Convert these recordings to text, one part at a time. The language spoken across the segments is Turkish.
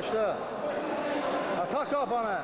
İşte işte işte. Atak kafanı.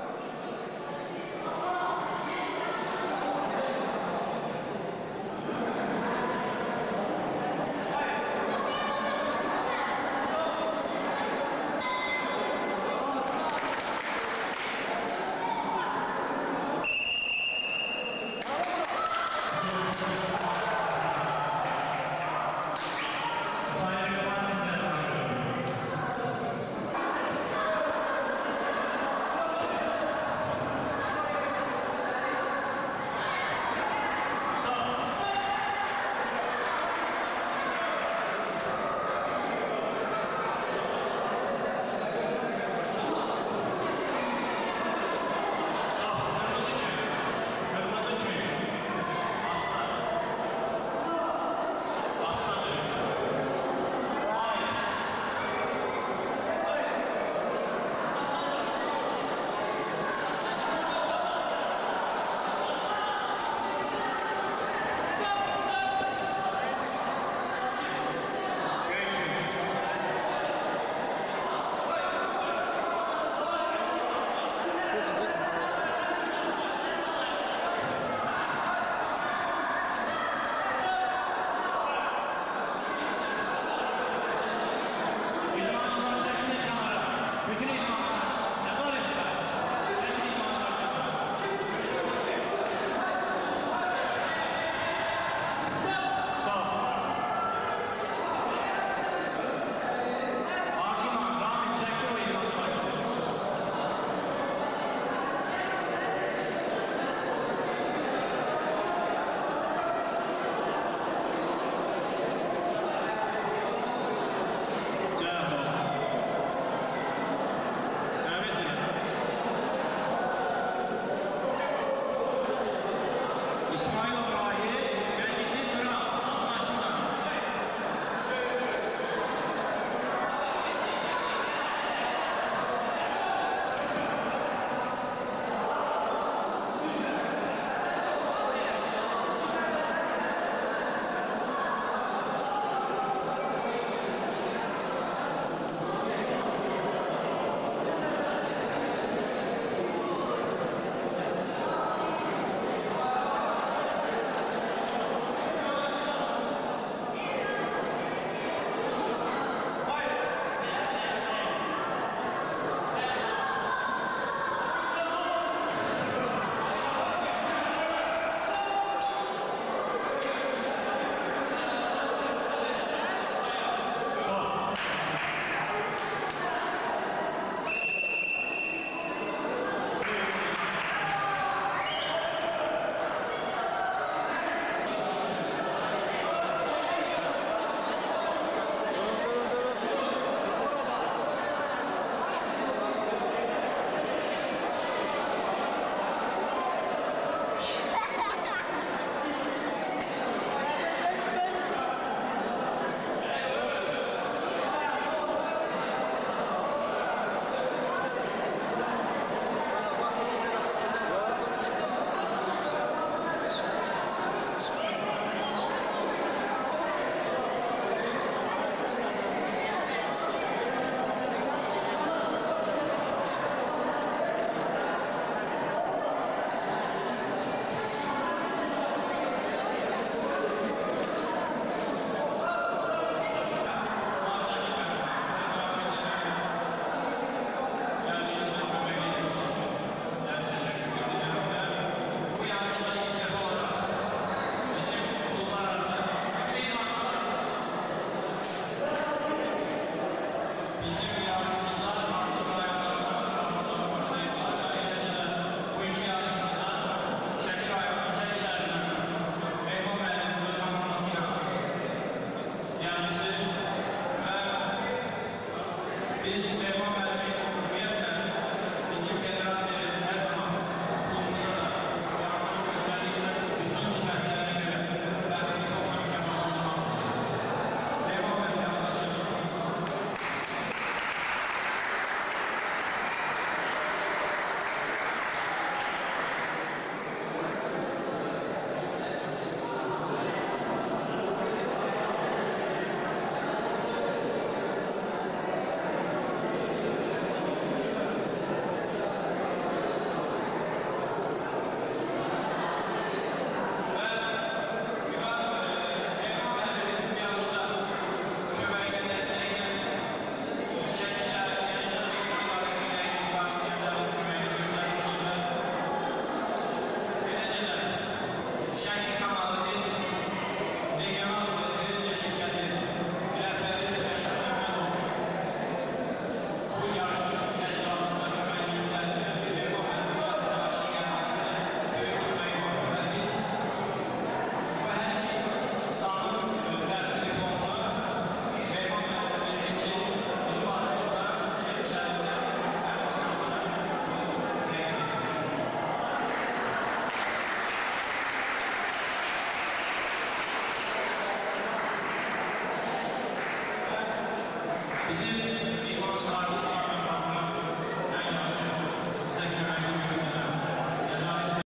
igreja então,